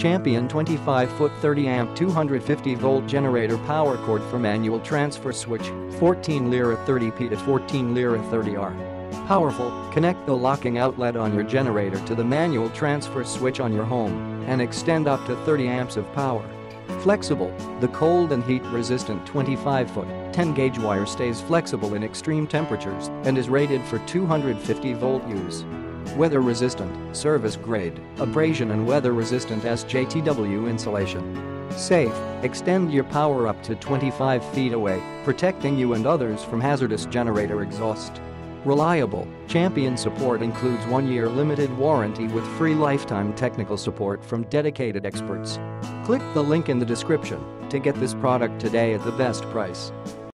Champion 25-foot 30-amp 250-volt generator power cord for manual transfer switch, 14 lira 30P to 14 lira 30R. Powerful, connect the locking outlet on your generator to the manual transfer switch on your home and extend up to 30 amps of power. Flexible, the cold and heat resistant 25-foot, 10-gauge wire stays flexible in extreme temperatures and is rated for 250-volt use. Weather resistant, service grade, abrasion and weather resistant SJTW insulation. Safe, extend your power up to 25 feet away, protecting you and others from hazardous generator exhaust. Reliable, Champion support includes one-year limited warranty with free lifetime technical support from dedicated experts. Click the link in the description to get this product today at the best price.